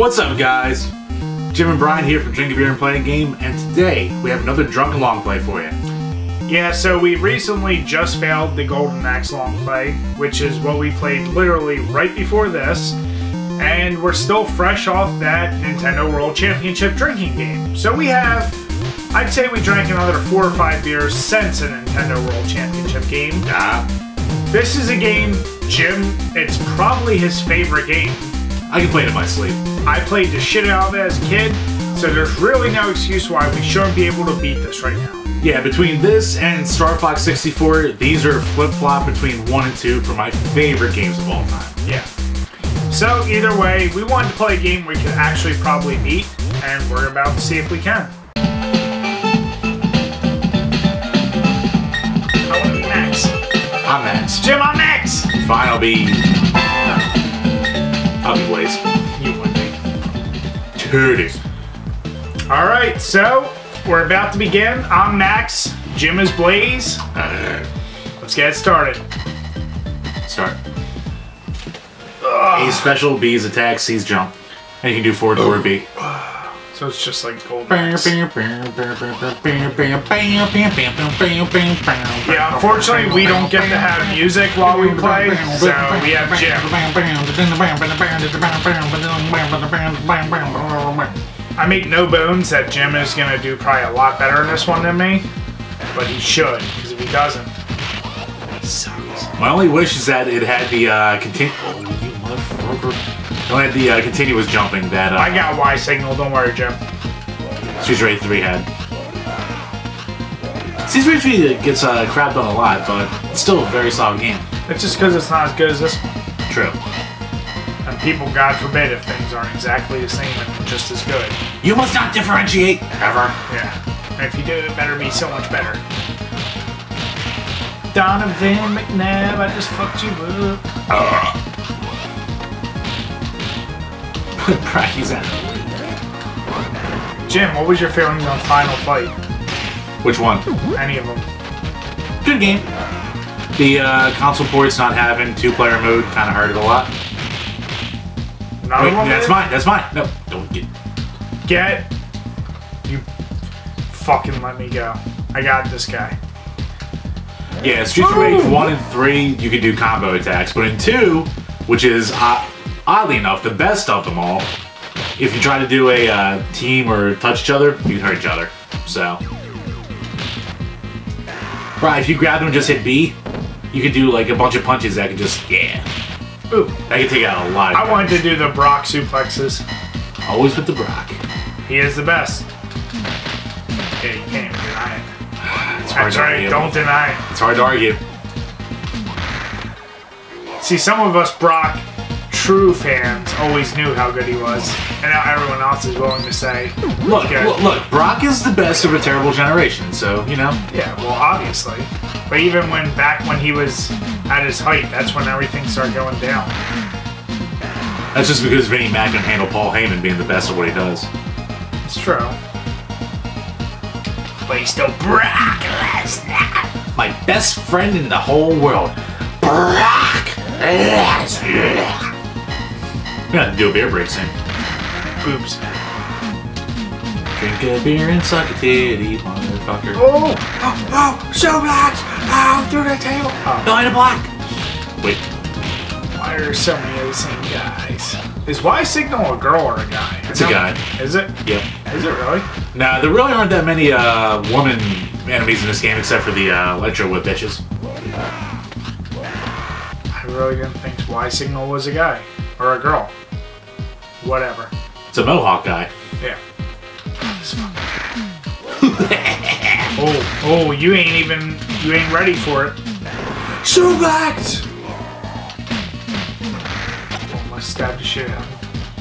What's up, guys? Jim and Brian here from Drink a Beer and Play a Game, and today we have another drunk long play for you. Yeah, so we recently just failed the Golden Axe long play, which is what we played literally right before this, and we're still fresh off that Nintendo World Championship drinking game. So we have, I'd say we drank another four or five beers since a Nintendo World Championship game. Ah, This is a game, Jim, it's probably his favorite game. I can play it in my sleep. I played the shit out of it as a kid, so there's really no excuse why we shouldn't be able to beat this right now. Yeah, between this and Star Fox 64, these are flip flop between 1 and 2 for my favorite games of all time. Yeah. So either way, we wanted to play a game we could actually probably beat, and we're about to see if we can. I want to be Max. I'm Max. Jim, I'm Max. Fine, I'll be. I'll Blaze. You would be. Tootie. All right, so we're about to begin. I'm Max. Jim is Blaze. Uh, Let's get started. start. A special, B is attack, C is jump. And you can do forward, forward, B. So it's just like Golden Axe. Yeah, Yeah, unfortunately, we don't get to have music while we play, so we have Jim. I make no bones that Jim is gonna do probably a lot better in this one than me, but he should, because if he doesn't, he sucks. My only wish is that it had the uh, continu- You motherfucker! It only the uh, continuous jumping that uh, I got Y signal, don't worry, Jim. Streets Rage 3 had. Streets Rage 3 gets uh, crapped on a lot, but it's still a very solid game. It's just because it's not as good as this one. True. And people, God forbid, if things aren't exactly the same and just as good. You must not differentiate ever. Yeah. And if you do, it better be so much better. Donovan McNabb, I just fucked you up. Bracky's out. Jim, what was your feelings on Final Fight? Which one? Any of them? Good game. The uh, console ports not having two-player mode kind of hurt it a lot. None Wait, that's did? mine. That's mine. No, don't get. Get. You fucking let me go. I got this guy. Yeah, Streets Rage 1 and 3, you can do combo attacks, but in 2, which is uh, oddly enough the best of them all, if you try to do a uh, team or touch each other, you can hurt each other. So. Right, if you grab them and just hit B, you can do like a bunch of punches that can just, yeah. Ooh. That can take out a lot of I wanted to do the Brock suplexes. Always with the Brock. He is the best. Yeah, you can't deny it. It's hard That's right, don't deny it. It's hard to argue. See, some of us Brock true fans always knew how good he was, and now everyone else is willing to say, Look, look, look, Brock is the best of a terrible generation, so, you know. yeah, well, obviously. But even when back when he was at his height, that's when everything started going down. That's just because Vinnie Mac can handle Paul Heyman being the best of what he does. It's true. But he's still Brock Lesnar. My best friend in the whole world, Brock Lesnar. We got to do a beer break soon. Boobs. Drink a beer and suck a titty, motherfucker. Oh! Oh! Oh! Show blacks! Oh! Through the table! Oh, Line of black. Wait, why are so many of the same guys? Is Y Signal a girl or a guy? It's a guy. Is it? yep. Is it really? Now there really aren't that many uh, woman enemies in this game except for the uh, Electro Whip bitches. I really didn't think Y Signal was a guy. Or a girl. Whatever. It's a Mohawk guy. Yeah. This fucking guy. oh, oh, you ain't even, you ain't ready for it. Suplex! Oh, I stabbed the shit out of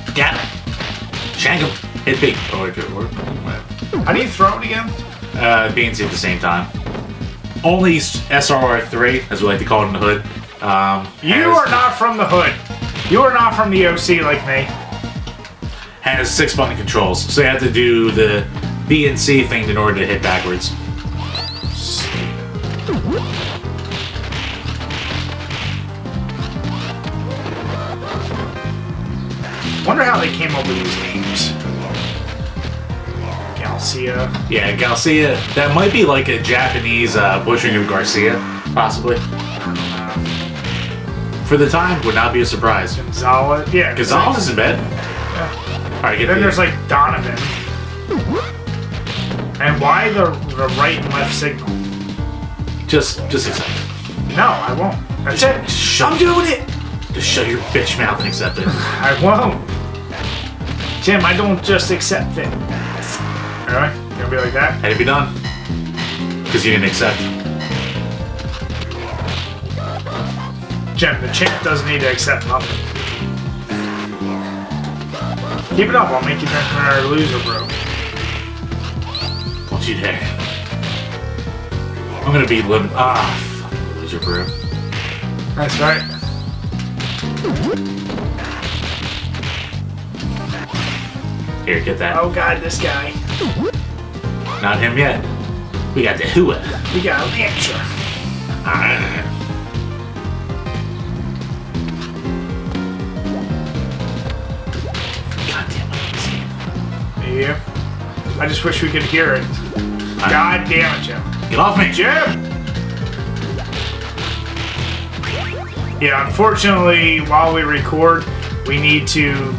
him. Got it. Shank him. Hit B. Or, or, whatever. How do you throw it again? uh, B and C at the same time. Only SRR3, as we like to call it in the hood. Um, You has, are not from the hood. You are not from the OC like me. Has six button controls, so you have to do the B and C thing in order to hit backwards. Wonder how they came up with these names. Galsia. Yeah, Garcia. That might be like a Japanese uh, butchering of Garcia, possibly. For the time, would not be a surprise. Gonzalez. Yeah. Gonzalez is in bed. Yeah. Right, Then the, there's like Donovan. And why the the right and left signal? just just accept it. No, I won't. That's it. Shut, I'm doing it. Just shut your bitch mouth and accept it. I won't. Jim, I don't just accept it. Alright? You gonna be like that? Had it be done. Because you didn't accept. Jim, the champ doesn't need to accept nothing. Keep it up, I'll make you drink another loser, bro. Don't you dare. I'm gonna be living. Ah, fucking loser, bro. That's right. Here, get that. Oh god, this guy. Not him yet. We got the Hua. We got a lecture. Ah. Yeah. I just wish we could hear it. God damn it, Jim. Get off me, Jim! Yeah, unfortunately, while we record, we need to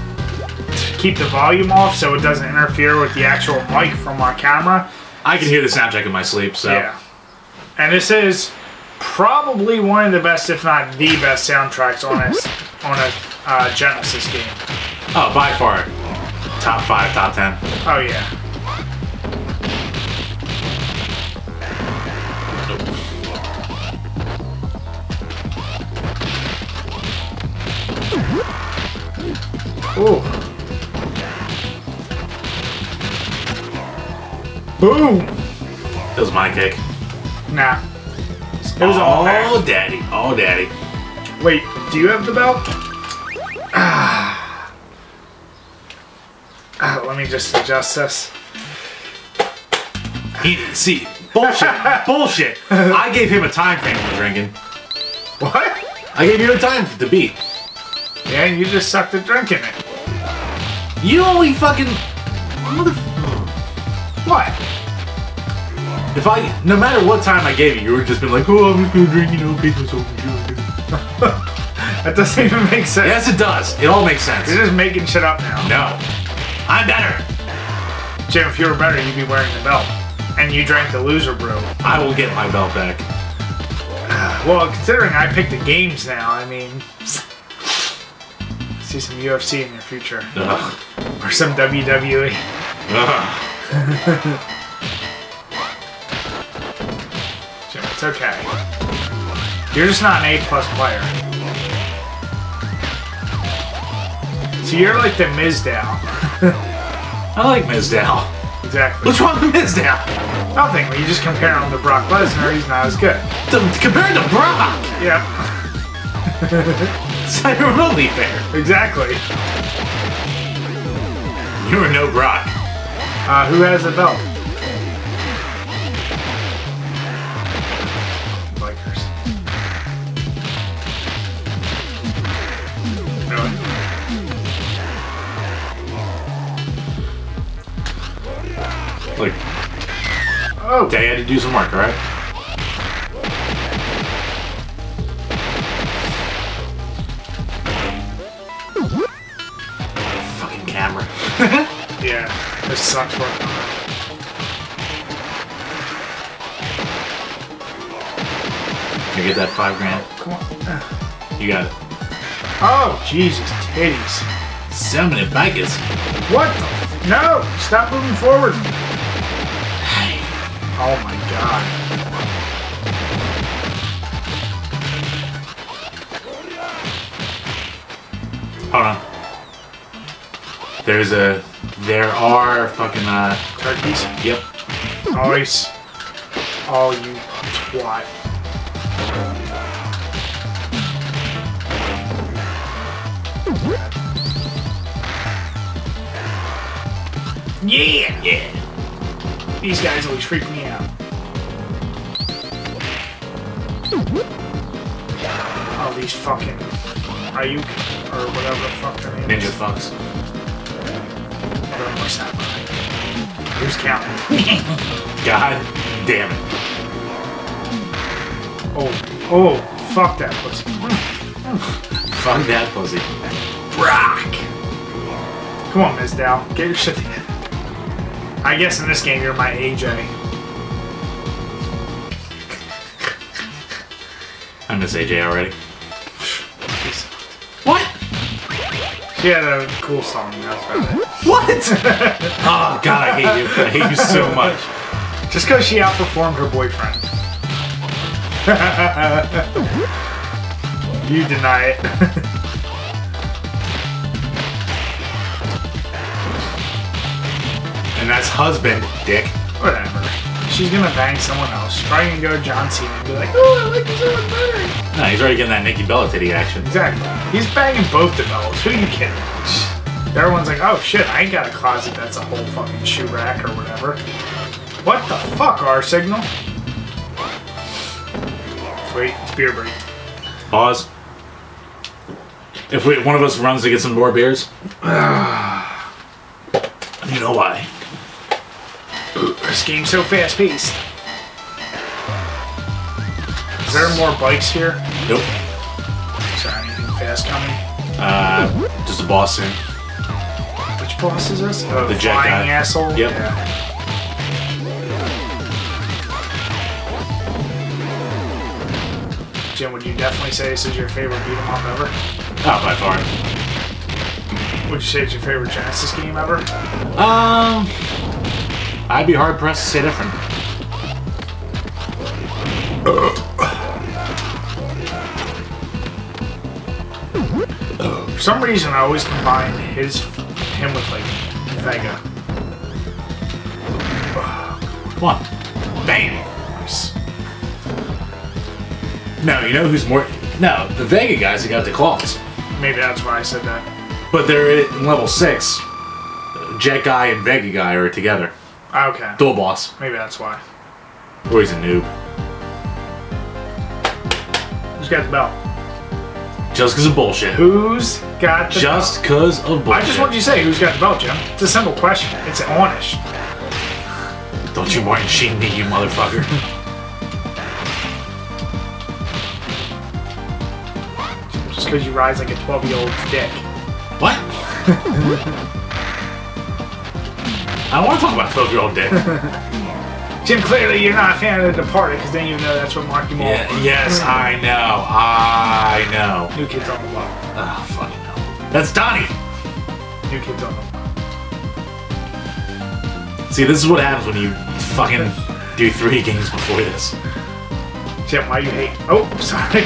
keep the volume off so it doesn't interfere with the actual mic from our camera. I can hear the soundtrack in my sleep, so. Yeah. And this is probably one of the best, if not the best, soundtracks on a, on a uh, Genesis game. Oh, by far. Top five, top ten. Oh, yeah. Ooh. Boom! That was my kick. Nah. It was all. Oh, daddy. Oh, daddy. Wait, do you have the belt? Ah. Ah, let me just adjust this. He, see, bullshit. bullshit. I gave him a time frame for drinking. What? I gave you a time to beat. Yeah, and you just sucked at drinking it. You only fucking. Mother. What? If I. No matter what time I gave you, you were just been like, oh, I'm just gonna drink, you know, beat myself. That doesn't even make sense. Yes, it does. It all makes sense. You're just making shit up now. No. I'm better. Jim, if you were better, you'd be wearing the belt. And you drank the loser brew. I will get my belt back. Well, considering I picked the games now, I mean. See some UFC in your future. Ugh. Or some. WWE. Jim, it's okay. You're just not an A plus player. So you're like the Mizdow. I like Mizdow. Exactly. What's wrong with Mizdow? Nothing. When you just compare him to Brock Lesnar, he's not as good. The, compared to Brock, Yep. it's not remotely fair. Exactly. You were no Brock. Uh, who has the belt? Oh, Daddy had to do some work, alright? Fucking camera. yeah. This sucks working on it. You get that five grand? Come on. You got it. Oh, Jesus, titties. So many bikers. What the? F- no! Stop moving forward. Oh my god. Hold on. There's a. There are fucking, uh. Turkeys. Yep. Always. Oh, you twat. Yeah! Yeah. These guys always freak me out. Oh, these fucking Ryuk or whatever the fuck their name Ninja is. Fox. Whatever Samurai. Who's counting? God damn it. Oh, oh, fuck that pussy. fuck that pussy. Rock! Come on, Mizdow. Get your shit together. I guess in this game you're my AJ. I miss AJ already. What? She had a cool song, that's about it. What? oh god, I hate you. I hate you so much. Just because she outperformed her boyfriend. you deny it. that's husband, dick. Whatever. She's gonna bang someone else. She's probably gonna go to John Cena and be like, oh, I like this one better. No, he's already getting that Nikki Bella titty action. Exactly. He's banging both the bells. Who you kidding? Everyone's like, oh shit, I ain't got a closet that's a whole fucking shoe rack or whatever. What the fuck, R Signal? Wait, it's beer break. Pause. If we, one of us runs to get some more beers, you know why. This game's so fast paced. Is there more bikes here? Nope. Is there anything fast coming? Uh, just a boss soon. Which boss is this? Oh, The jet flying guy. asshole? Yep. Yeah. Jim, would you definitely say this is your favorite beat 'em up ever? Not by far. Would you say it's your favorite Genesis game ever? Um, I'd be hard pressed to say different. For some reason, I always combine his him with like Vega. Come on. Bam! Nice. No, you know who's more. No, the Vega guys have got the claws. Maybe that's why I said that. But they're in level 6. Jet Guy and Vega Guy are together. Ah, okay. Dual boss. Maybe that's why. Or he's a noob. Who's got the belt? Just because of bullshit. Who's got the Just because of bullshit. I just want you to say who's got the belt, Jim. It's a simple question. It's honest. Don't you Martin Sheen me, you motherfucker. Just because you rise like a 12 year old's dick. what? I want to talk about 12 year old dick. Jim, clearly you're not a fan of The Departed because then you know that's what Marky Mark. yeah, yes, I know. I know. New Kids on the Block. Ah, oh, fucking hell. That's Donnie. New Kids on the Block. See, this is what happens when you fucking do three games before this. Jim, why you hate? Oh, sorry.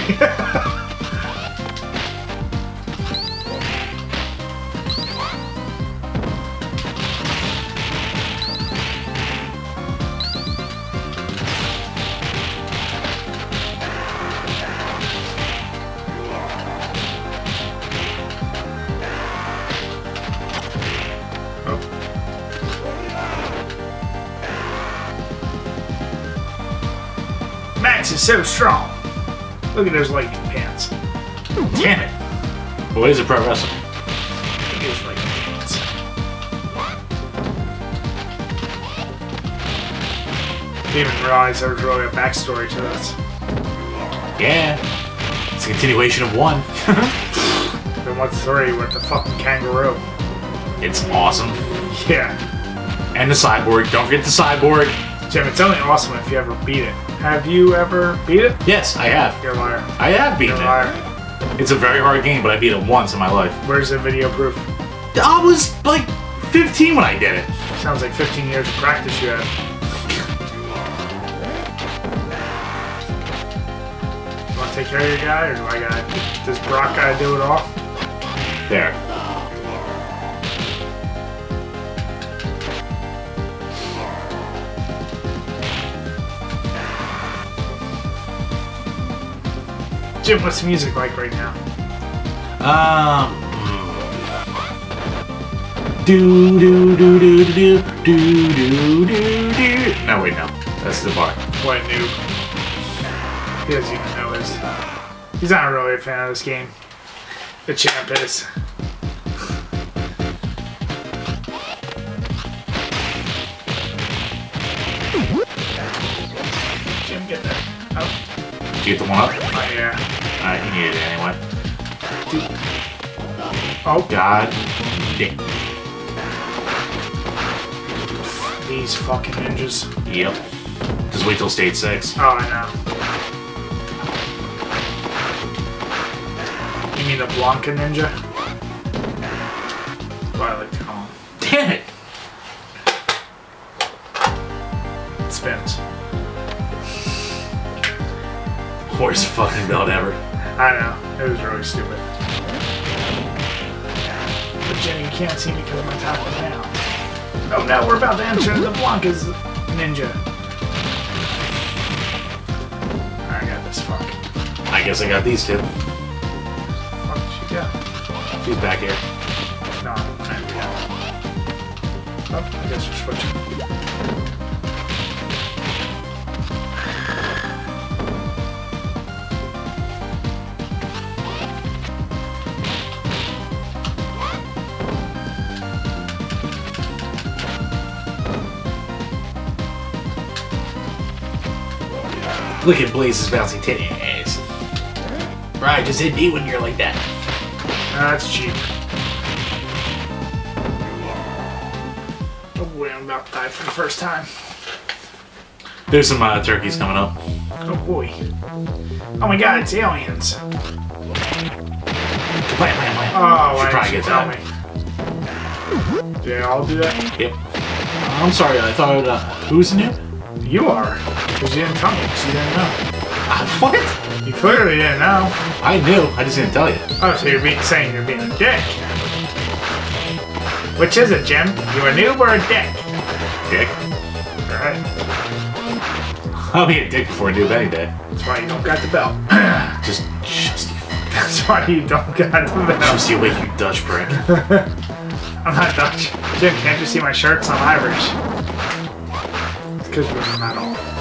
Strong. Look at those lightning pants. Damn it. What is a pro wrestler? Look at lightning pants. Didn't even realize there was really a backstory to this. Yeah. It's a continuation of one. Then what's three with the fucking kangaroo? It's awesome. Yeah. And the cyborg. Don't forget the cyborg. Jim, it's only awesome if you ever beat it. Have you ever beat it? Yes, I have. You're a liar. I have You're beaten a it. liar. It's a very hard game, but I beat it once in my life. Where's the video proof? I was like 15 when I did it. Sounds like 15 years of practice you had. You want to take care of your guy, or do I got Does Brock gotta do it all? There. Jim, what's music like right now? Um. Do do do do do do do do do. No wait, no, that's the bar. What new? noob. He doesn't even know this. He's not really a fan of this game. The champ is. Jim, get that. Oh. You get the one up? Oh yeah. Alright, you needed it anyway. Oh, God damn. these fucking ninjas. Yep. Just wait till stage six. Oh, I know. You mean the Blanca ninja? What I like to call him. Damn it! It spins. Worst fucking belt ever. I know. It was really stupid. But Jenny, you can't see me because my top is down. Oh no, we're about to enter the Blanca's ninja. I got this fuck. I guess I got these two. Fuck did she go? She's back here. No, I yeah. Oh, I guess we're switching. Look at Blaze's bouncing titties. Right, just hit me when you're like that. That's cheap. Oh boy, I'm about to die for the first time. There's some uh, turkeys coming up. Oh boy. Oh my god, it's aliens. Oh, Should why probably didn't you get tell me? Yeah, I'll do that. Yep. I'm sorry, I thought, uh, who's new? You are. Because you didn't tell me, because you didn't know. Uh, what? You clearly didn't know. I knew, I just didn't tell you. Oh, so you're being, saying you're being a dick. Which is it, Jim? You a noob or a dick? Dick. Alright. I'll be a dick before a noob any day. That's why you don't got the belt. Just, just, That's why you don't got the belt. just you wait, you Dutch prick. I'm not Dutch. Jim, can't you see my shirts? I'm Irish. It's because we're metal.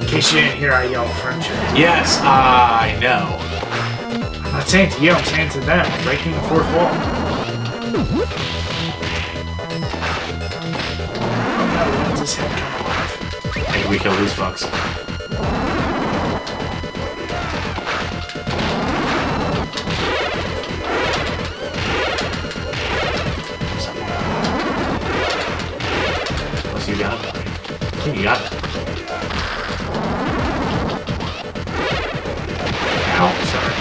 In case you didn't hear, I yelled French. Yes, uh, I know. I'm not saying to you, I'm saying to them. Breaking the fourth wall. Oh no, when's his head come alive? Maybe we kill these fucks. You got? You got sorry.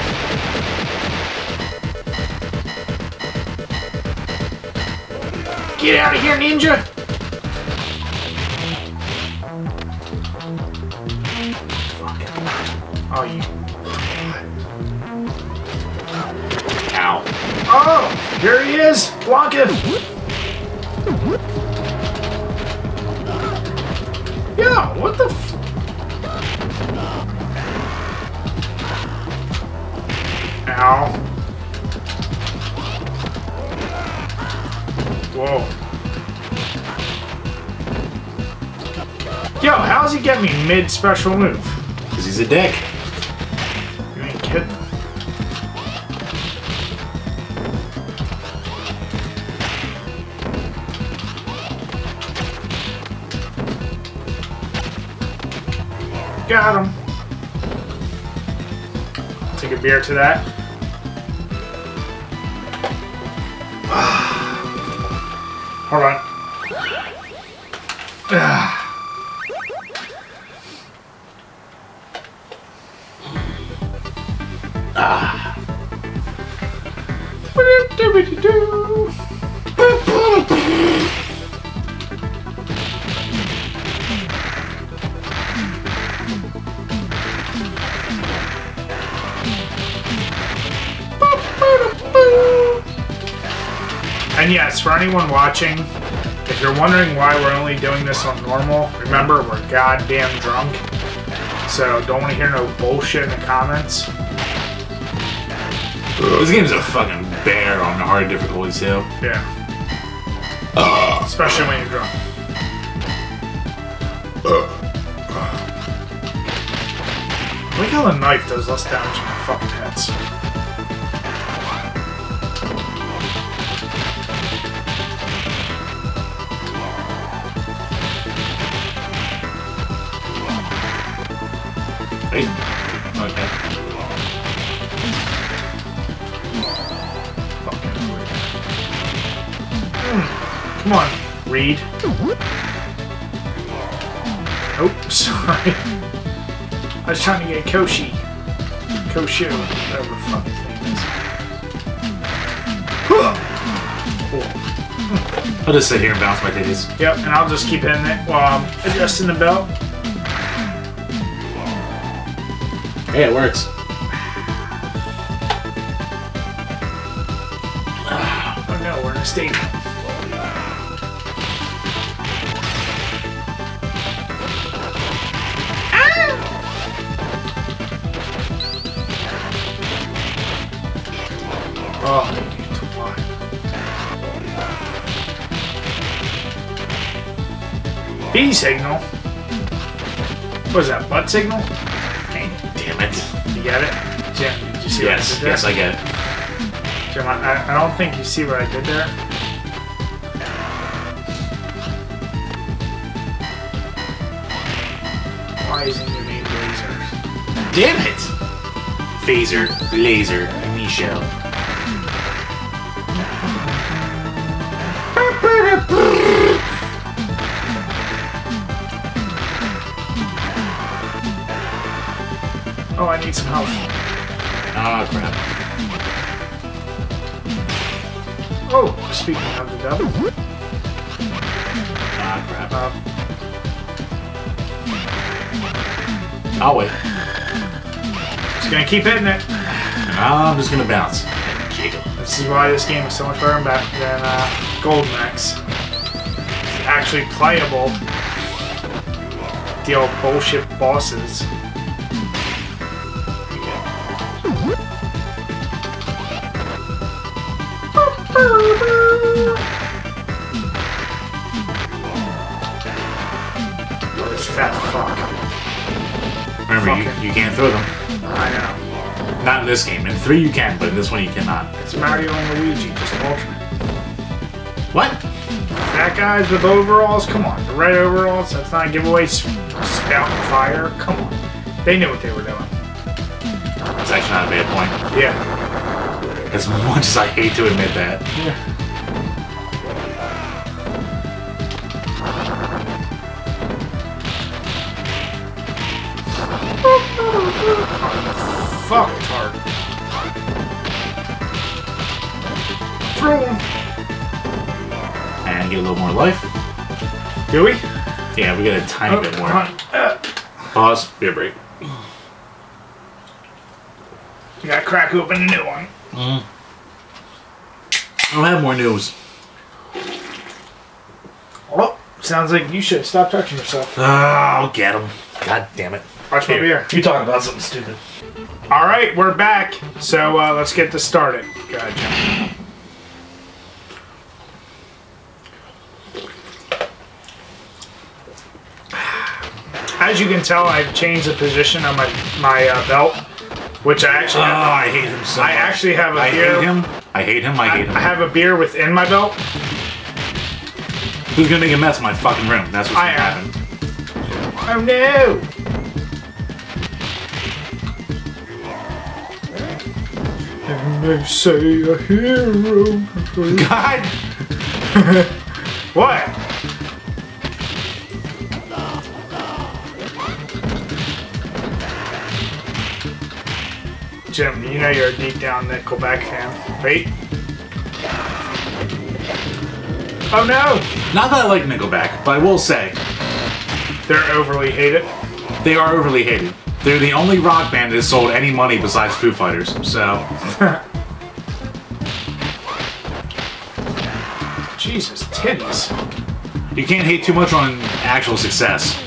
Get out of here, ninja! Special move? Because he's a dick. You ain't kidding. Got him. Take a beer to that. Hold on. Ah. Anyone watching, if you're wondering why we're only doing this on normal, remember we're goddamn drunk. So don't want to hear no bullshit in the comments. This game's a fucking bear on the hard difficulty too. Yeah. Especially when you're drunk. Look how the knife does less damage than the fucking heads. Was trying to get Koshi. Koshu, whatever the fuck his name is. Cool. I'll just sit here and bounce my titties. Yep, and I'll just keep hitting it while I'm adjusting the belt. Hey, it works. Signal? What is that, butt signal? Damn it. You get it? Jim, did you see Yes, what I did there? yes, I get it. Jim, I, I- don't think you see what I did there. Why isn't your name Blazer? Damn it! Phaser, laser, Michelle. Need some help. Ah, crap. Oh, speaking of the devil, Ah, crap. uh, I'll wait. just gonna keep hitting it. I'm just gonna bounce. This is why this game is so much better than, back- than uh, Golden Axe. It's actually playable. Deal old bullshit bosses. You, can't throw them. I know. Not in this game. In 3 you can, but in this one you cannot. It's Mario and Luigi, just alternate. What? That guys with overalls, come on. The red overalls, that's not a giveaway. Spouting fire, come on. They knew what they were doing. That's actually not a bad point. Yeah. As much as I hate to admit that. Fuck get a little more life. Do we? Yeah, we get a tiny bit more. come on. Uh, Pause. Beer break. you gotta crack open a new one. I don't have more news. Oh, sounds like you should stop touching yourself. Ah, I'll get him. God damn it. Watch my beer. You talking about something stupid. All right, we're back. So uh, let's get this started. Gotcha. As you can tell, I've changed the position on my my uh, belt, which I Oh, actually have, I hate him so I much. actually have a I beer. hate him. I hate him. I I, hate him. I have a beer within my belt. Who's gonna make a mess in my fucking room? That's what's I gonna am. happen. Oh no! And they say a hero. God! What? Jim, you know you're a deep down Nickelback fan, right? Oh no! Not that I like Nickelback, but I will say They're overly hated. they are overly hated. They're the only rock band that has sold any money besides Foo Fighters. So Jesus, titties. you can't hate too much on actual success.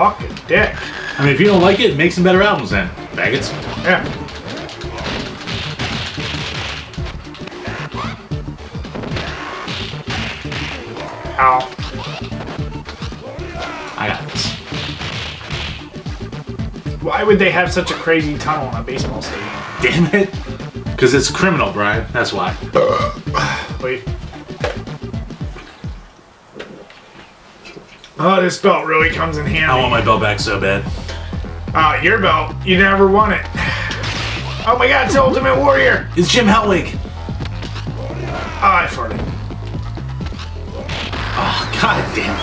Fucking dick. I mean, if you don't like it, make some better albums then, faggots. Yeah. Ow. I got this. Why would they have such a crazy tunnel in a baseball stadium? Damn it. Because it's criminal, Brian. That's why. Wait. Oh, this belt really comes in handy. I want my belt back so bad. Uh, your belt, you never won it. Oh my god, it's the Ultimate Warrior! It's Jim Hellwig. Oh, I farted. Oh, god damn.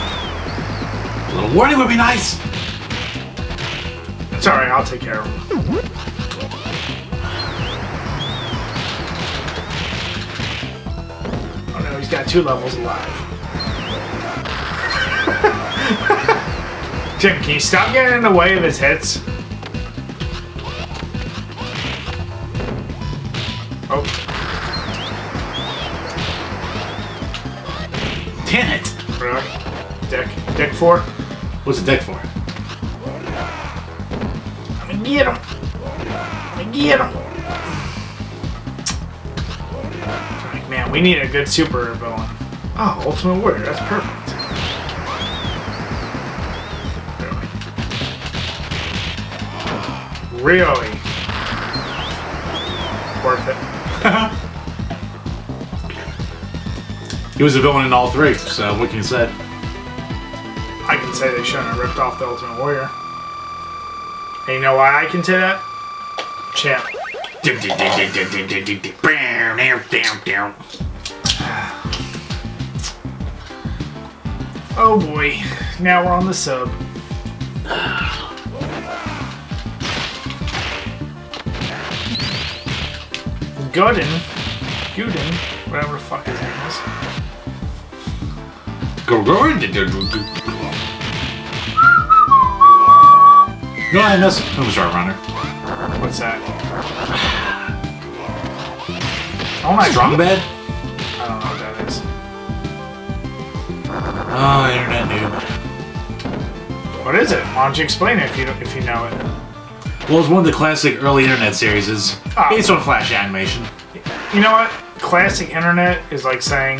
A little warning would be nice. It's alright, I'll take care of him. Oh no, he's got two levels alive. Jim, can you stop getting in the way of his hits? Oh, Damn it. Deck, deck four? What's the deck for? I'm gonna get him. I'm gonna get him. Like, man, we need a good super villain. Oh, Ultimate Warrior, that's perfect. Really? Worth it. He was a villain in all three, so what can you say? I can say they shouldn't have ripped off the Ultimate Warrior. And you know why I can say that? Champ. Oh boy. Now we're on the sub. Gooden. Gooden. Whatever the fuck his name is. Go, go, Go ahead, miss. Homestar Runner. What's that? Oh my Strong Bad? I don't know what that is. Oh, internet noob. What is it? Why don't you explain it if you if you know it? Well, it's one of the classic early internet series. Ah. Oh. based on Flash animation. You know what? Classic internet is like saying.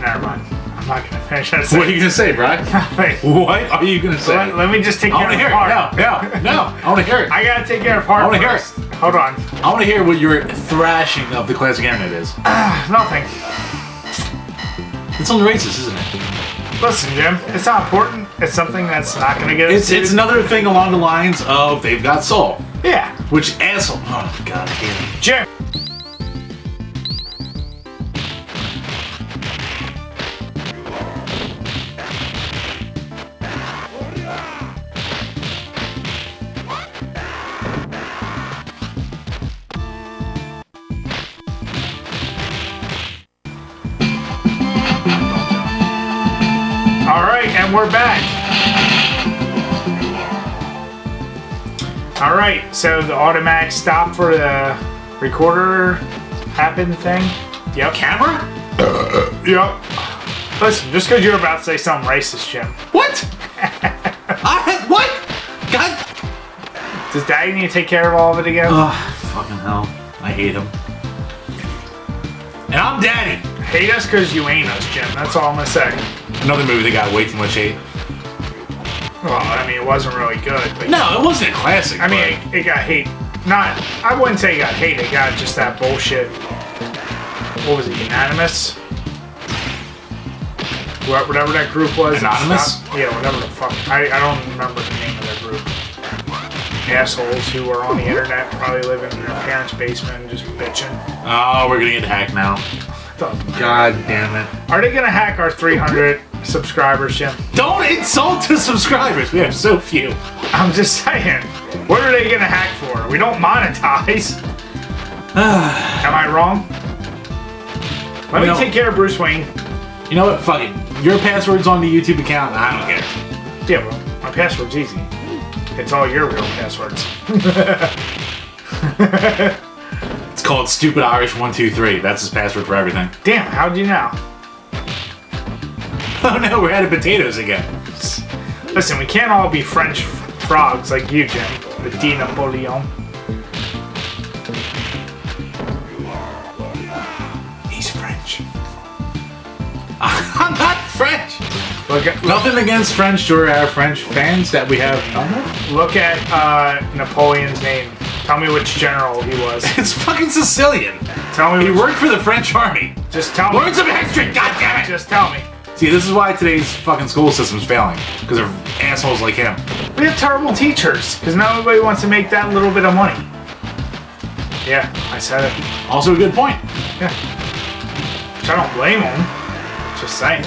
Never mind. I'm not gonna finish that. What are you gonna say, Brian? What are you gonna say? let, let me just take I care want of to it. No, no, no. I want to hear it. I, gotta take care of Hart I wanna hear first. Hold on. I want to hear what your thrashing of the classic internet is. Ah, nothing. It's on the racist, isn't it? Listen, Jim. It's not important. It's something that's not gonna get us. It's it's another thing along the lines of they've got soul. Yeah, Which asshole? Oh God, I hate him. All right, so the automatic stop for the recorder happened thing. Yep. Camera? Yep. Listen, just because you're about to say something racist, Jim. What? I what? God. Does Daddy need to take care of all of it again? Oh, fucking hell. I hate him. And I'm Daddy. Hate us because you ain't us, Jim. That's all I'm gonna say. Another movie that got way too much hate. Well, I mean, it wasn't really good, but No, it wasn't a classic. I mean, it, it got hate. Not, I wouldn't say it got hate. It got just that bullshit. What was it? Unanimous. Whatever that group was. Anonymous? stopped- yeah, whatever the fuck. I, I don't remember the name of their group. Assholes who are on the internet, probably living in their parents' basement and just bitching. oh, we're gonna get hacked now. God damn it. Are they gonna hack our 300 subscribers, Jim? Don't insult the subscribers. We have so few. I'm just saying. What are they gonna hack for? We don't monetize. Am I wrong? Let me take care of Bruce Wayne. You know what? Fuck it. Your password's on the YouTube account. I don't care. Yeah, well, my password's easy. It's all your real passwords. It's called Stupid Irish One Two Three. That's his password for everything. Damn, how'd you know? Oh no, we're out of potatoes again. Listen, we can't all be French frogs like you, Jim. The D Napoleon. He's French. I'm not French. Look at Nothing against French or our French fans that we have look at uh, Napoleon's name. Tell me which general he was. It's fucking Sicilian. Tell me. He worked for the French army. just tell me. Learn some history, goddammit! Just tell me. See, this is why today's fucking school system's failing. Because of assholes like him. We have terrible teachers because now everybody wants to make that little bit of money. Yeah, I said it. Also a good point. Yeah. Which I don't blame him. Just saying.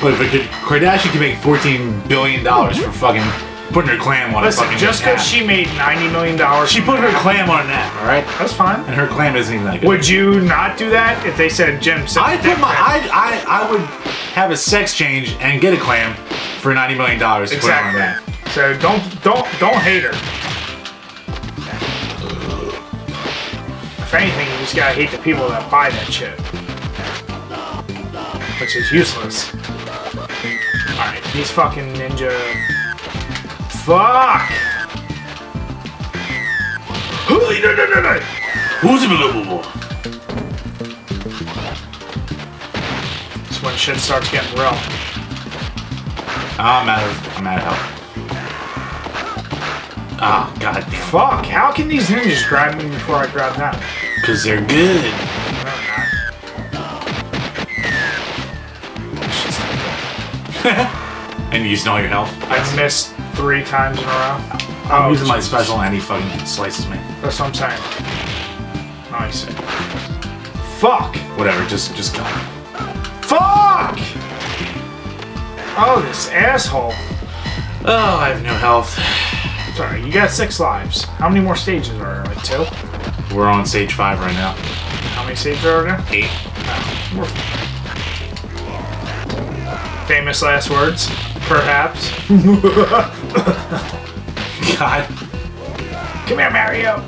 But if a Kardashian can make $14 billion for fucking putting her clam on Listen, a fucking just because she made $90 million. She put her clam on an app, alright? That's fine. And her clam isn't even that good. Would you not do that if they said, Jim, I put my? I, I I would have a sex change and get a clam for ninety million dollars to put on that. Exactly. So don't don't don't hate her. If anything, you just gotta hate the people that buy that shit, which is useless. All right, these fucking ninja. Fuck. Holy no no no no. Who's available? That's when shit starts getting real. Ah, I'm out of I'm out of help. Ah, god damn. Fuck. How can these ninjas grab me before I grab them? Because they're good. No, not. Shit's not good. And you using all your health. I've missed three times in a row. I'm Oh, using my special and he fucking slices me. That's what I'm saying. Oh, nice. Fuck! Whatever, just just kill him. Fuck! Oh, this asshole. Oh, I have no health. Sorry, you got six lives. How many more stages are there? Like two? We're on stage five right now. How many stages are there? Eight. Oh, famous last words, perhaps. God. Come here, Mario.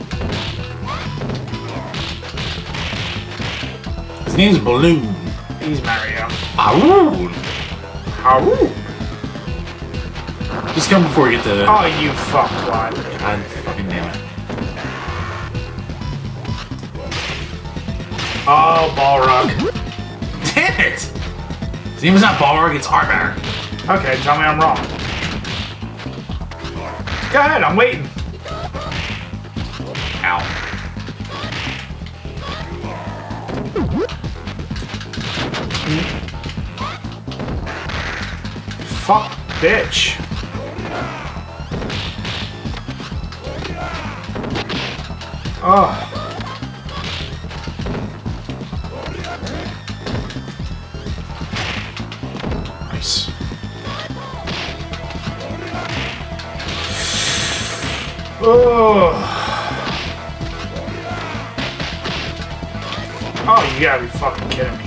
His name's Balloon. He's Mario. Balloon. Ow. Just come before we get to. Oh, you fuckwad. God fucking damn it. Oh, Balrog. Damn it! His name is not Balrog, it's Arbar. Okay, tell me I'm wrong. Go ahead, I'm waiting. Ow. Fuck, bitch. Oh. Oh. Oh, you gotta be fucking kidding me.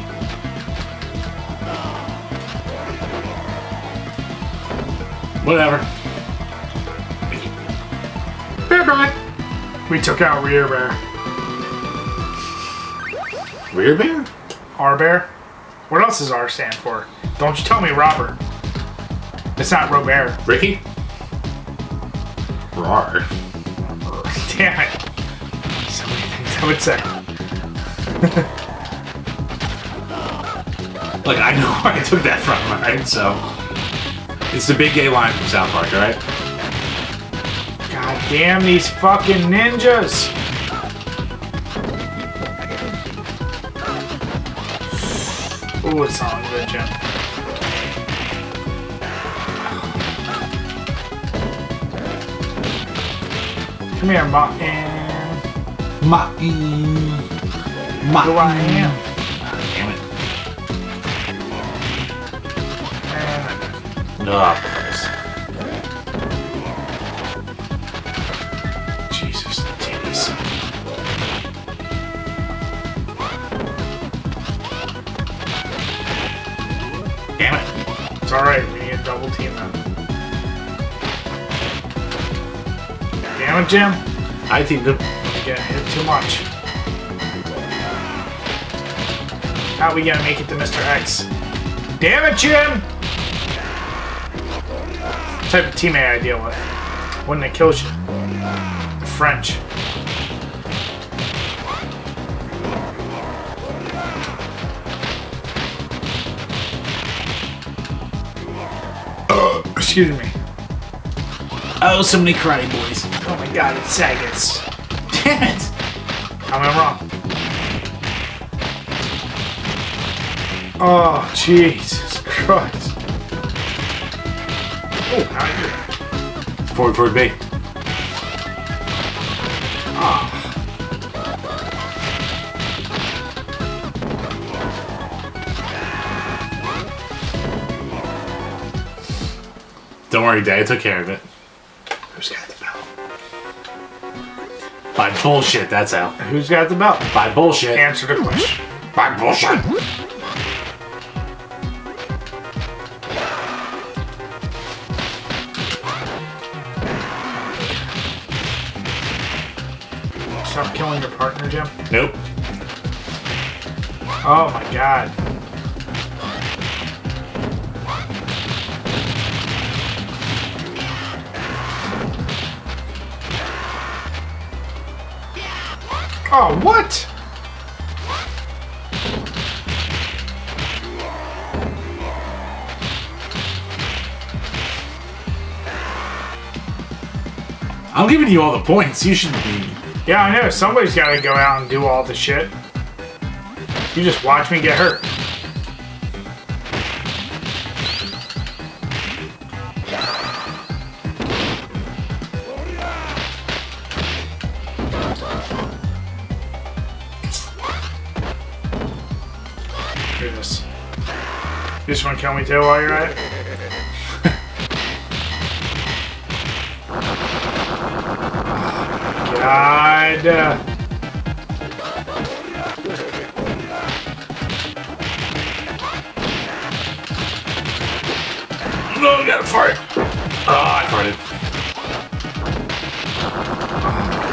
Whatever. Bear back. We took out Rear Bear. Rear bear? R Bear? What else does R stand for? Don't you tell me Robert. It's not Robert. Ricky? Rar. Damn it. So many things I would say. Look, I know where I took that from, alright? So. It's the big gay line from South Park, alright? God damn these fucking ninjas. Ooh, it's not good, Jim. Come here, Martin. Ma. Eh, ma. Who I am. Damn it. And Oh. Jesus, titties. Damn it. It's alright, Damn it, Jim. I think. You're getting hit too much. How are we gonna make it to Mr. X? Damn it, Jim! What type of teammate I deal with? One that kills you. The French. Excuse me. Oh, so many karate boys. Oh my god, it's Sagus. Damn it! How am I wrong? Oh, Jesus Christ. Oh, how do you? Forward, forward, B. Ah. Oh. Don't worry, Dad. I took care of it. Bullshit, that's how. Who's got the belt? By bullshit. Answer the question. By bullshit. Stop killing your partner, Jim. Nope. Oh my god. Oh, what? I'm giving you all the points. You should be. Yeah, I know. Somebody's got to go out and do all the shit. You just watch me get hurt. Just want to kill me too while you're at it? God. No, I got to fart. Oh, I farted.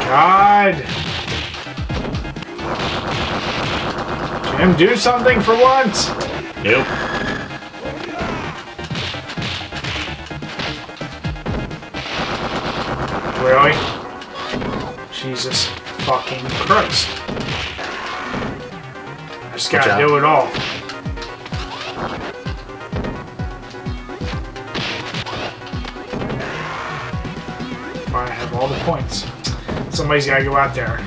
God. Jim, do something for once. Nope. Fucking Christ. I just Watch gotta out. do it all. I have all the points. Somebody's gotta go out there.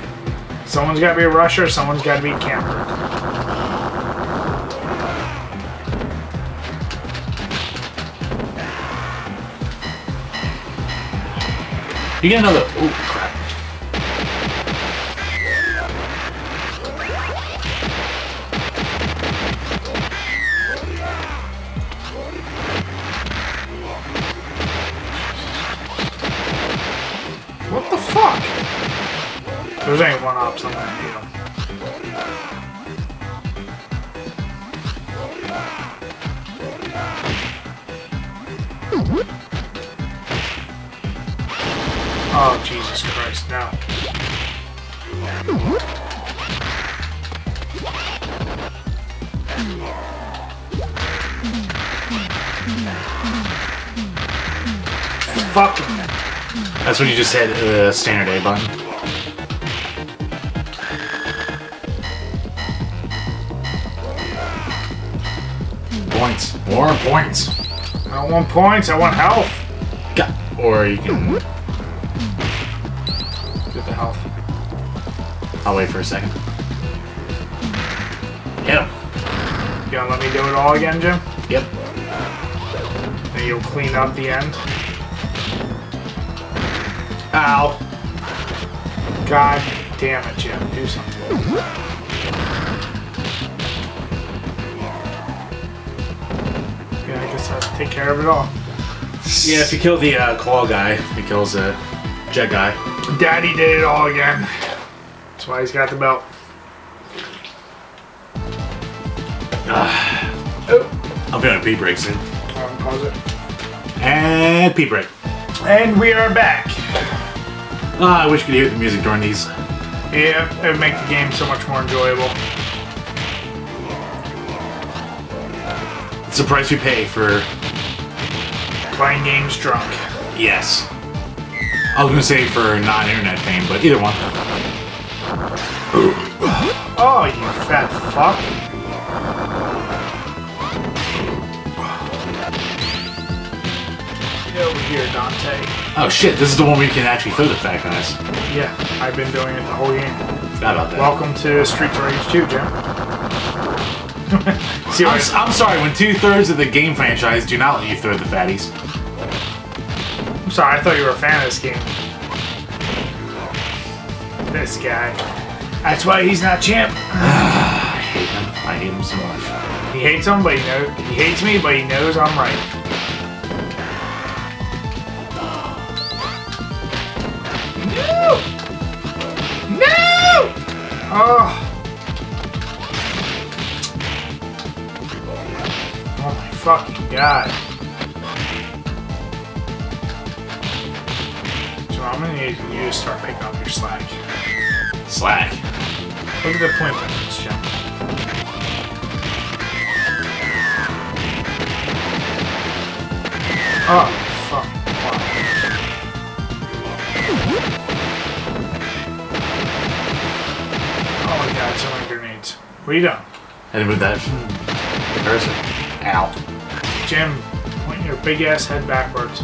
Someone's gotta be a rusher, someone's gotta be a camper. You get another. Oh, Oh, Jesus Christ, now. Fucking That's when you just hit uh, the standard A button. Points. More points. I don't want points, I want health. Got. Or you can. Get the health. I'll wait for a second. Hit him. You gonna let me do it all again, Jim? Yep. And you'll clean up the end? Ow. God damn it, Jim. Do something. Take care of it all. Yeah, if you kill the uh, claw guy, it kills the jet guy. Daddy did it all again. That's why he's got the belt. Oh, I'm feeling a pee break soon. I'll pause it. And pee break. And we are back. Ah, I wish you could hear the music during these. Yeah, it would make the game so much more enjoyable. It's the price we pay for. Playing games drunk. Yes. I was gonna say for non-internet fame, but either one. Oh, you fat fuck. Get over here, Dante. Oh shit, this is the one where you can actually throw the fat guys. Yeah, I've been doing it the whole game. Forgot about that. Welcome to Streets of Rage 2, Jim. See I'm, I'm sorry, when two thirds of the game franchise do not let you throw the fatties sorry, I thought you were a fan of this game. This guy. That's why he's not champ. I hate him. I hate him so much. He hates him, but he knows he hates me, but he knows I'm right. Oh. oh my fucking god. To start picking up your slack. Slack. Look at the point limits, Jim. Oh, fuck. Wow. Oh my god, so many grenades. What are you doing? And then with that. Ow. Jim, point your big ass head backwards.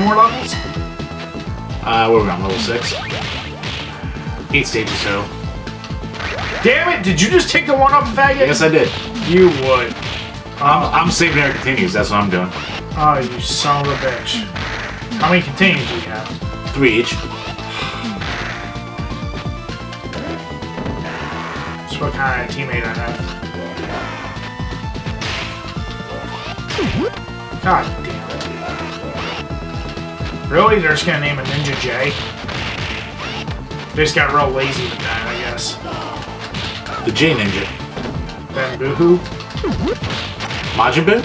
Many more levels? Uh, what are we on? Level 6? Eight stages, so. Damn it! Did you just take the one up, faggot? Yes, I did. You would. I'm, I'm saving our continues. That's what I'm doing. Oh, you son of a bitch. How many continues do you have? Three each. That's what kind of teammate I have. God. Really? They're just gonna name a Ninja J? They just got real lazy with that, I guess. The J Ninja. Then Boohoo? Majin Buu?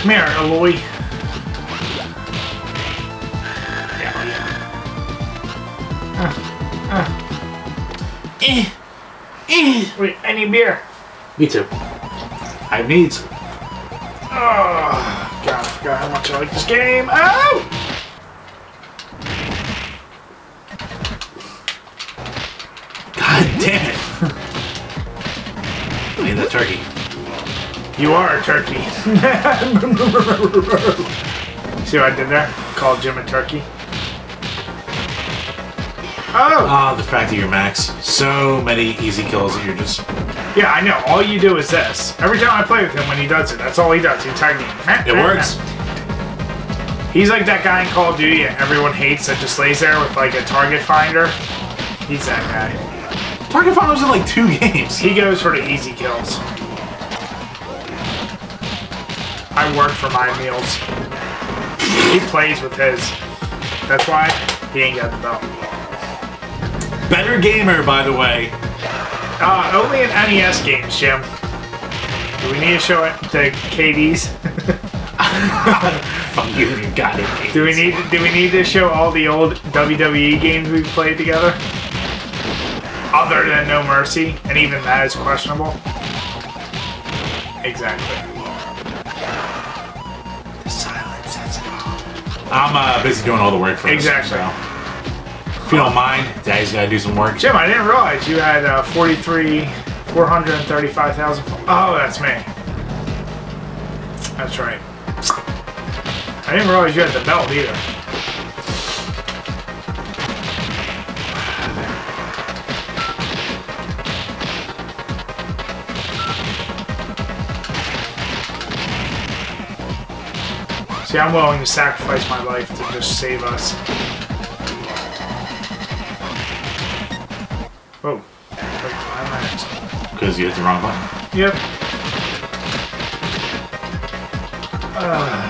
Come here, Aloy. Yeah, yeah. Eh. Eh. Wait, I need beer. Me too. I have needs. I forgot how much I like this game. Oh! God damn it. I need that turkey. You are a turkey. See what I did there? Called Jim a turkey. Oh! Ah, the fact that you're max. So many easy kills that you're just. Yeah, I know. All you do is this. Every time I play with him, when he does it, that's all he does. He tag me. It works. He's like that guy in Call of Duty that everyone hates that just lays there with like a target finder. He's that guy. Target Finder's in like two games. He goes for the easy kills. I work for my meals. He plays with his. That's why he ain't got the belt. Better gamer, by the way. Uh, only in NES games, Jim. Do we need to show it to KDs? Fuck you, you got it. do we need do we need to show all the old WWE games we've played together? Other than No Mercy, and even that is questionable. Exactly. The silence it all. I'm uh, busy doing all the work for this, Exactly. so. If you don't mind, Daddy's gotta do some work. Jim, I didn't realize you had uh, 43, 435,000. Oh, that's me. That's right. I didn't realize you had the belt either. See, I'm willing to sacrifice my life to just save us. Whoa. Wait, I'm at- Because you hit the wrong button. Yep. Uh,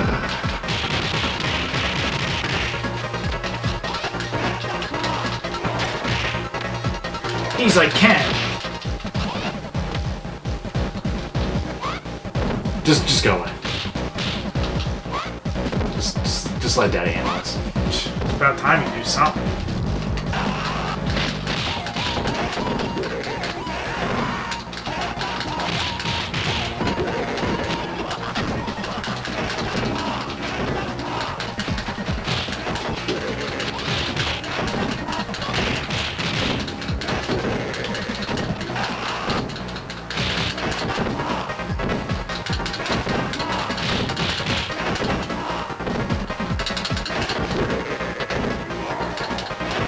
He's like Ken. Just, just go away. Just, just, just let Daddy handle this. It's about time you do something.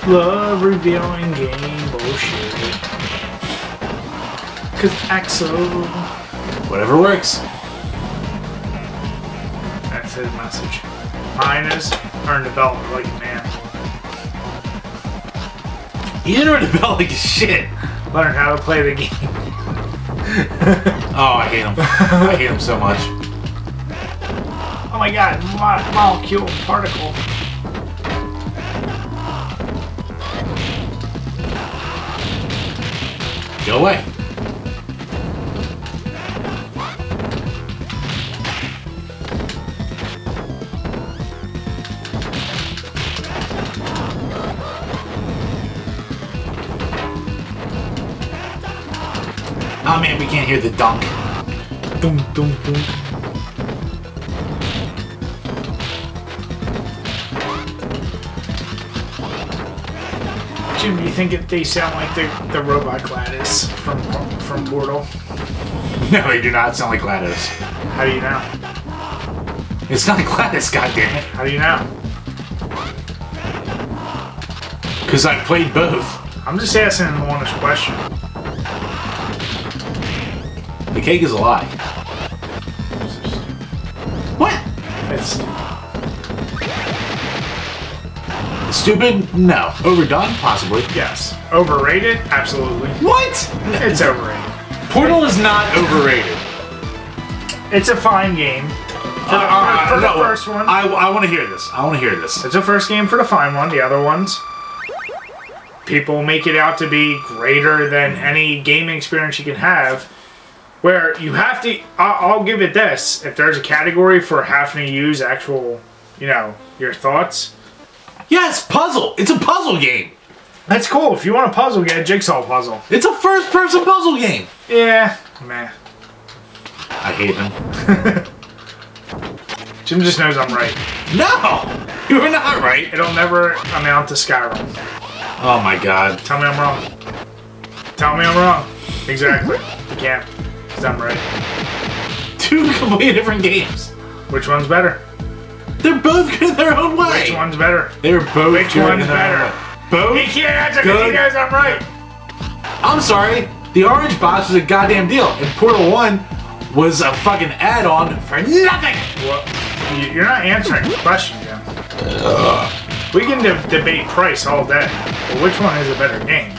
Love revealing game bullshit. Cause Axel. Whatever works. That's his message. Mine is earn the belt like a man. You didn't ring the bell like shit. Learn how to play the game. Oh, I hate him. I hate him so much. Oh my god, mo- molecule, particle. Dum dum dum. Jim, you think it, they sound like the, the robot GLaDOS from from Portal? No, they do not sound like GLaDOS. How do you know? It's not GLaDOS, goddammit. How do you know? Because I've played both. I'm just asking an honest question. The cake is a lie. Stupid? No. Overdone? Possibly. yes, overrated. Absolutely, What? it's overrated. Portal is not overrated. It's a fine game. For the, Uh, for, for the first one, I, I want to hear this. I want to hear this. it's a first game for the fine one. The other ones, people make it out to be greater than any gaming experience you can have. Where you have to, I'll, I'll give it this: if there's a category for having to use actual, you know, your thoughts, Yes, puzzle. It's a puzzle game. that's cool. If you want a puzzle, get a jigsaw puzzle. It's a first-person puzzle game. Yeah, meh. I hate him. Jim just knows I'm right. No, you're not right. It'll never amount to Skyrim. Oh my god. Tell me I'm wrong. Tell me I'm wrong. Exactly. You can't. Because I'm right. Two completely different games. Which one's better? They're both good in their own way. Which one's better? They're both Which good one's in their better? way. Both. He can't answer because he knows I'm right. I'm sorry. The orange box was a goddamn deal, and Portal One was a fucking add-on for nothing. Well, you- you're not answering the question, Jim. We can de- debate price all day, but which one is a better game?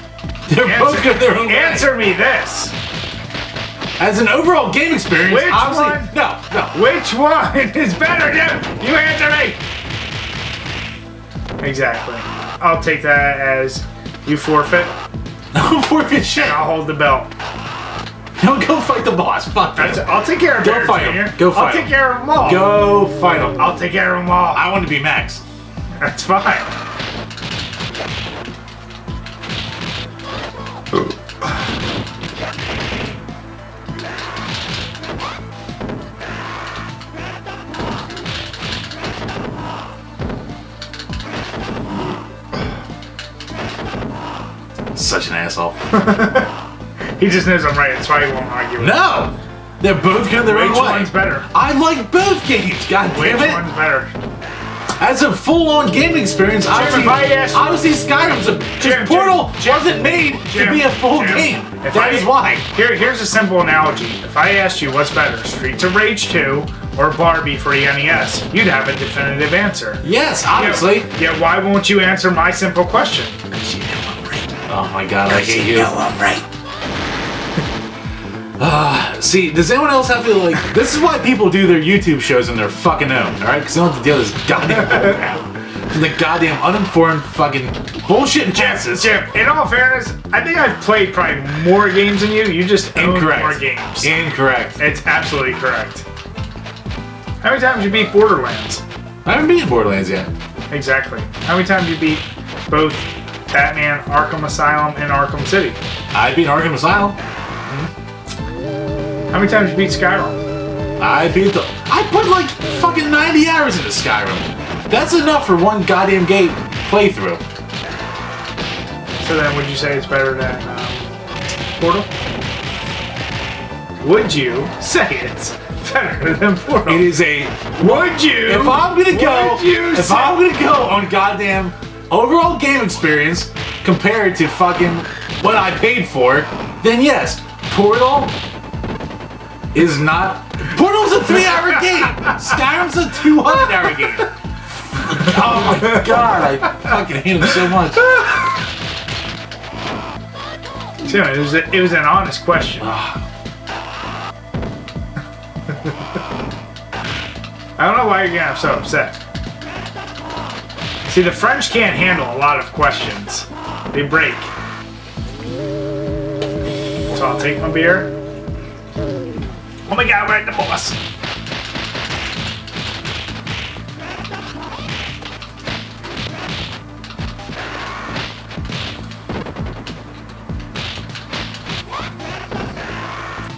They're both good in their own way. answer me this. As an overall game experience, Which obviously, one? no, no. Which one is better, Jim? You answer me. Exactly. I'll take that as you forfeit. No forfeit shit. I'll hold the belt. Don't go fight the boss. Fuck That's, you. I'll take care of Go Bear fight. Jr. Go fight I'll fight take care of them all. Go fight him. I'll take care of them all. I want to be Max. That's fine. Asshole. He just knows I'm right. That's why he won't argue. with No, they're both good their me. own Which one's better? I like both games. God Which damn it! Which one's better? As a full-on gaming experience, obviously, if I asked- obviously Skyrim's a Jim, just Portal Jim, wasn't made Jim, to be a full Jim, game. if That I- is why. Here, here's a simple analogy. If I asked you what's better, Streets of Rage 2 or Barbie for the NES, you'd have a definitive answer. Yes, obviously. Yet, yet why won't you answer my simple question? Oh my god, I hate you. I'm right. Ah, see, does anyone else have to like? This is why people do their YouTube shows on their fucking own, all right? Because they don't have to deal with this goddamn bullcrap from the goddamn uninformed fucking bullshit passes. Jim, in all fairness, I think I've played probably more games than you. You just own Incorrect. more games. Incorrect. It's absolutely correct. How many times you beat Borderlands? I haven't been in Borderlands yet. Exactly. How many times you beat both Batman, Arkham Asylum, and Arkham City? I beat Arkham Asylum. How many times you beat Skyrim? I beat the. I put like fucking 90 hours into Skyrim. That's enough for one goddamn game playthrough. So then, would you say it's better than um, Portal? Would you say it's better than Portal? It is a. Would you? If I'm gonna go, Would you if I'm gonna go on goddamn overall game experience compared to fucking what I paid for, then yes, Portal is not. Portal's a three-hour game. Skyrim's a 200 hour game. Oh my god, I fucking hate him so much. So it was a, it was an honest question. I don't know why you're getting so upset. See, the French can't handle a lot of questions. They break. So I'll take my beer. Oh my god, we're at the boss.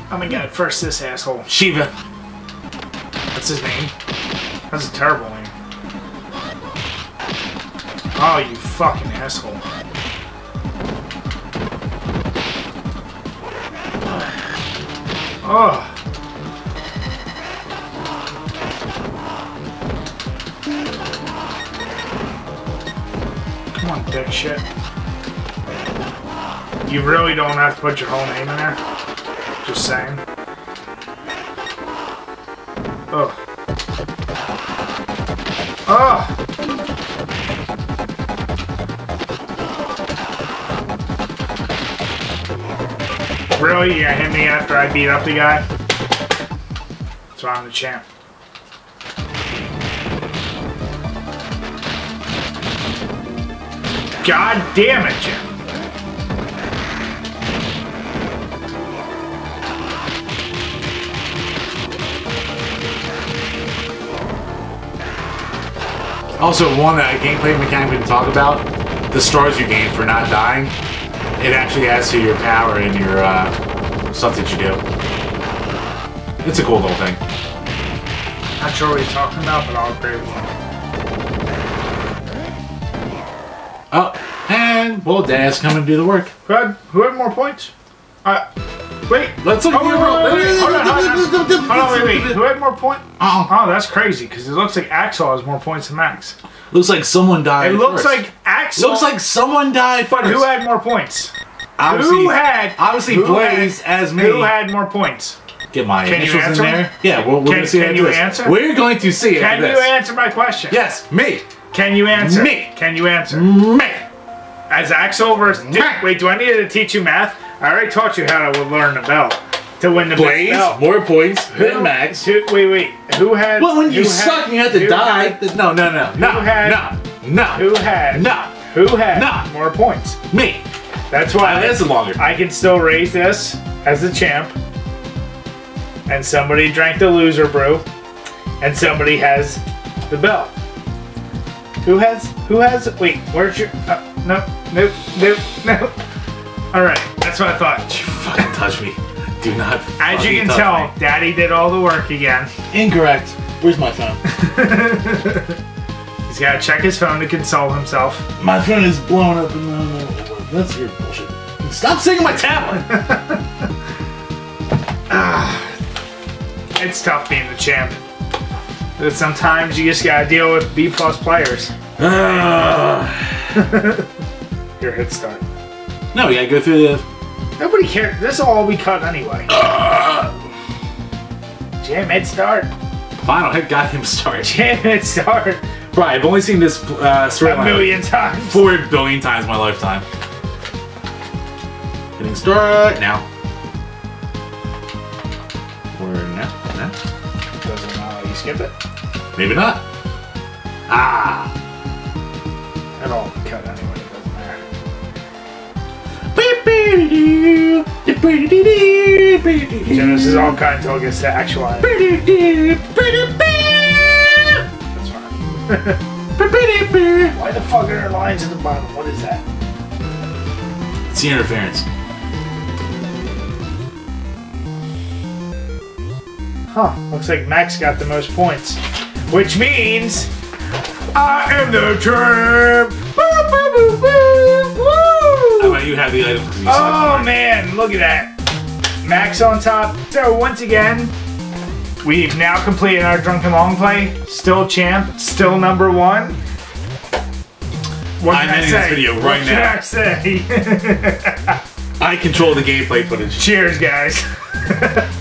Oh my god, first this asshole. Shiva. That's his name. That's a terrible name. Oh, you fucking asshole. Oh. Come on, dick shit. You really don't have to put your whole name in there? Just saying. Oh. Oh! Really? You gonna hit me after I beat up the guy? That's why I'm the champ. God damn it, Jim. Also, one uh, gameplay mechanic we can talk about: the stars you gain for not dying. It actually adds to your power and your uh, stuff that you do. It's a cool little thing. Not sure what you're talking about, but I'll agree with you. Oh, and well, Dad's coming to do the work. Who had, who had more points? Uh, wait. Let's look wait. Hold on, hold on. Hold on, wait, wait. Who had more points? Oh, uh-uh. Oh, that's crazy, because it looks like Axel has more points than Max. looks like someone died. It looks first. like Axel. looks like someone died. But first. who had more points? obviously, who had- obviously who Blaze had- as me. Who had more points? Get my Can initials in there. Yeah, we're, we're Can- gonna see can you this. answer? We're going to see it. Can after you this. answer my question? Yes, me, Can you answer? Me. Can you answer? me. As Axel versus. Me. wait, do I need to teach you math? I already taught you how to learn the bell. To win the Blaze, bell. more points Who- than Max. Who, wait, wait. Who had. Well, when you suck, and you have to die. had- no, no, no, no, Who had- no, no, Who had. no, Who had No. more points? me. That's why I lasted longer. I can still raise this as the champ. And somebody drank the loser brew. And somebody has the belt. Who has who has wait, where's your uh, no no no no Alright, that's what I thought. You fucking touch me. Do not. As you can tell, me. Daddy did all the work again. incorrect. Where's my phone? He's gotta check his phone to console himself. my phone is blowing up. No, no, that's your bullshit. Stop singing my tablet. It's tough being the champ. But sometimes you just gotta deal with B plus players. Your hit start. No, we gotta go through the. Nobody cares. This is all we cut anyway. Jam head start. Final hit got him started. Jam head start. Right, I've only seen this uh, A million times. four billion times in my lifetime. Hitting start now. Or now? Now? Doesn't uh, you skip it? Maybe not. Ah. At all cut anyway. It doesn't matter. So this is all cut until it gets to actualize. That's fine. Why the fuck are there lines at the bottom? What is that? It's the interference. Huh. Looks like Max got the most points. Which means I am the champ! How about you have the? 'cause you suck Oh man, look at that. Max on top. So once again, we've now completed our drunken long play. Still champ, still number one. What I'm ending this video what right can now. I say? I control the gameplay footage. Cheers, guys.